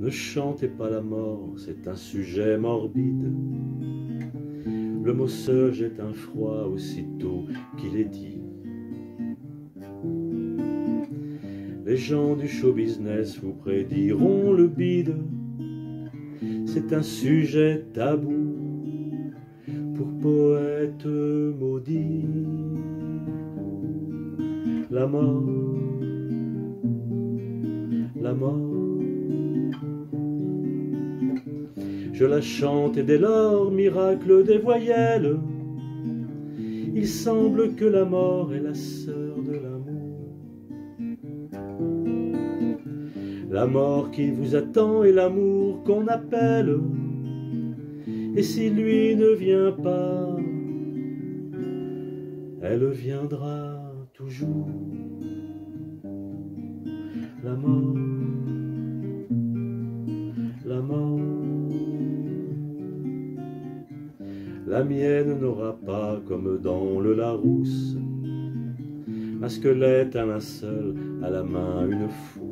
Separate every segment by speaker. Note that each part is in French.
Speaker 1: Ne chantez pas la mort, c'est un sujet morbide. Le mot seul jette un froid aussitôt qu'il est dit. Les gens du show business vous prédiront le bide. C'est un sujet tabou pour poète maudit. La mort, mort. Je la chante et dès lors, miracle des voyelles, il semble que la mort est la sœur de l'amour. La mort qui vous attend est l'amour qu'on appelle, et si lui ne vient pas, elle viendra toujours. La mort, La mienne n'aura pas, comme dans le Larousse, un squelette, un linceul, à la main une foule.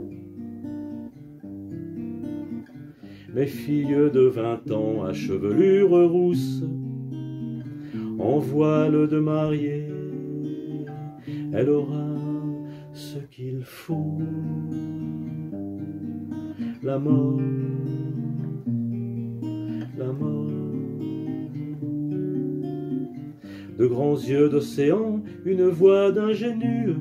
Speaker 1: Mes filles de vingt ans à chevelure rousse, en voile de mariée, elle aura ce qu'il faut. La mort, la mort. De grands yeux d'océan, une voix d'ingénu,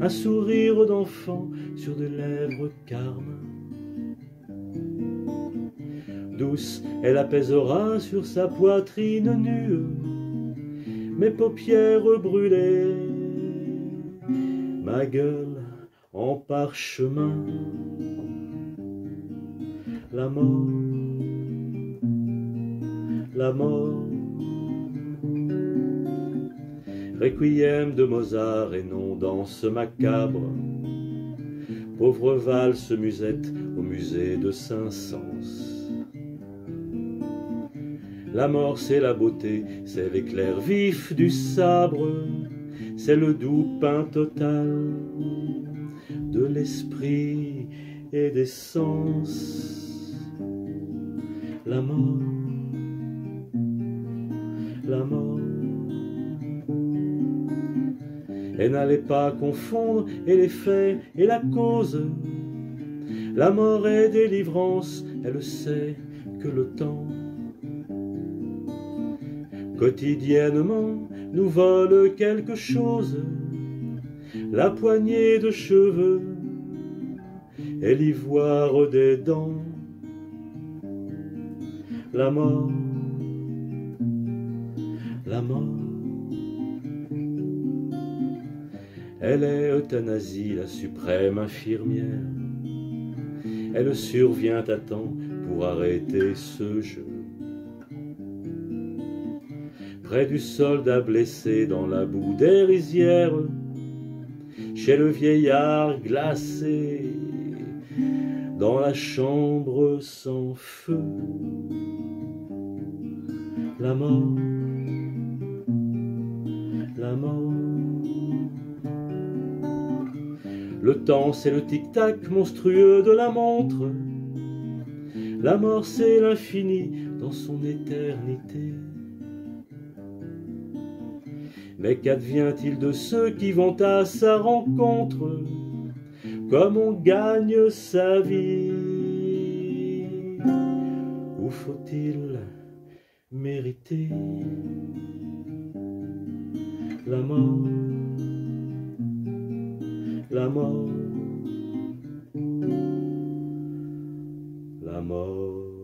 Speaker 1: un sourire d'enfant sur des lèvres carmes. Douce, elle apaisera sur sa poitrine nue mes paupières brûlées, ma gueule en parchemin. La mort, la mort Requiem de Mozart et non danse macabre. Pauvre valse musette au musée de Saint-Saëns. La mort, c'est la beauté, c'est l'éclair vif du sabre, c'est le doux pain total de l'esprit et des sens. La mort, la mort. Et n'allez pas confondre et les faits et la cause. La mort est délivrance, elle sait que le temps quotidiennement nous vole quelque chose, la poignée de cheveux et l'ivoire des dents. La mort, la mort. Elle est euthanasie, la suprême infirmière. Elle survient à temps pour arrêter ce jeu. Près du soldat blessé dans la boue des rizières, chez le vieillard glacé, dans la chambre sans feu. La mort, la mort. Le temps, c'est le tic-tac monstrueux de la montre. La mort, c'est l'infini dans son éternité. Mais qu'advient-il de ceux qui vont à sa rencontre? Comme on gagne sa vie Où faut-il mériter? La mort la mort, la mort.